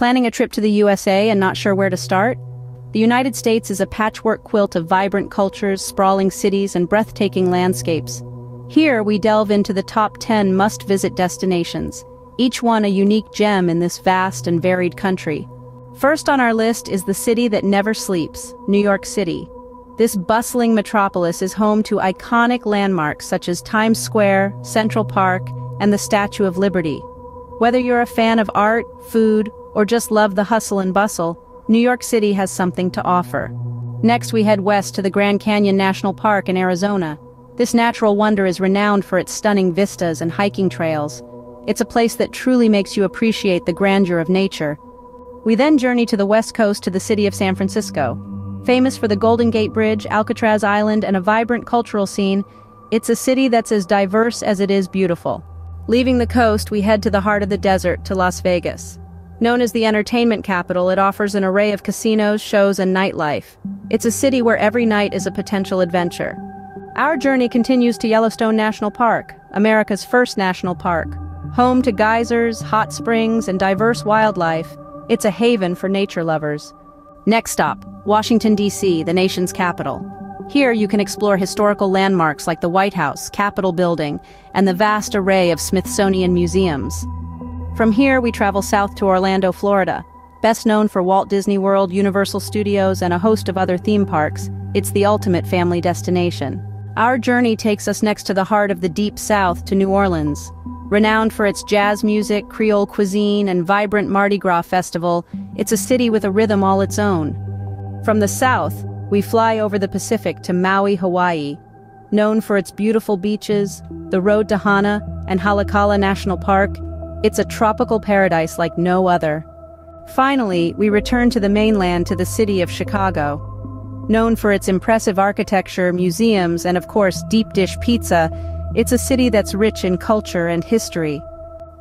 Planning a trip to the USA and not sure where to start? The United States is a patchwork quilt of vibrant cultures, sprawling cities, and breathtaking landscapes. Here, we delve into the top 10 must-visit destinations, each one a unique gem in this vast and varied country. First on our list is the city that never sleeps, New York City. This bustling metropolis is home to iconic landmarks such as Times Square, Central Park, and the Statue of Liberty. Whether you're a fan of art, food, or just love the hustle and bustle, New York City has something to offer. Next we head west to the Grand Canyon National Park in Arizona. This natural wonder is renowned for its stunning vistas and hiking trails. It's a place that truly makes you appreciate the grandeur of nature. We then journey to the west coast to the city of San Francisco. Famous for the Golden Gate Bridge, Alcatraz Island, and a vibrant cultural scene, it's a city that's as diverse as it is beautiful. Leaving the coast, we head to the heart of the desert, to Las Vegas. Known as the entertainment capital, it offers an array of casinos, shows, and nightlife. It's a city where every night is a potential adventure. Our journey continues to Yellowstone National Park, America's first national park. Home to geysers, hot springs, and diverse wildlife, it's a haven for nature lovers. Next stop, Washington, D.C., the nation's capital. Here you can explore historical landmarks like the White House, Capitol Building, and the vast array of Smithsonian museums. From here, we travel south to Orlando, Florida. Best known for Walt Disney World, Universal Studios, and a host of other theme parks, it's the ultimate family destination. Our journey takes us next to the heart of the Deep South to New Orleans. Renowned for its jazz music, Creole cuisine, and vibrant Mardi Gras festival, it's a city with a rhythm all its own. From the south, we fly over the Pacific to Maui, Hawaii. Known for its beautiful beaches, the road to Hana, and Haleakala National Park, it's a tropical paradise like no other. Finally, we return to the mainland to the city of Chicago. Known for its impressive architecture, museums, and of course deep dish pizza, it's a city that's rich in culture and history.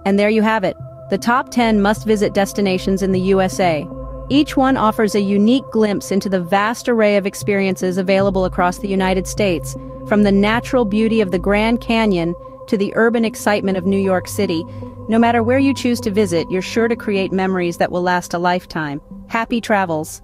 And there you have it, the top 10 must-visit destinations in the USA. Each one offers a unique glimpse into the vast array of experiences available across the United States, from the natural beauty of the Grand Canyon to the urban excitement of New York City. No matter where you choose to visit, you're sure to create memories that will last a lifetime. Happy travels!